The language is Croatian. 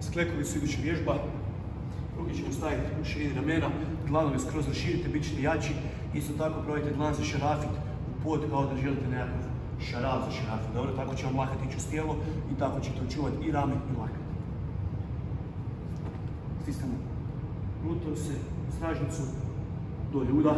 Sklekovi su iduća vježba, ruke ćemo staviti u širini ramena, dlanove skroz raširite, bit ćete jači. Isto tako probajte dlan za šarafit u pod kao da želite nekakav šaraf za šarafit. Dobro, tako će vam lakat ići uz tijelo i tako ćete očuvati i rame i lakat. Stisnemo se, stražnicu, dolje udah.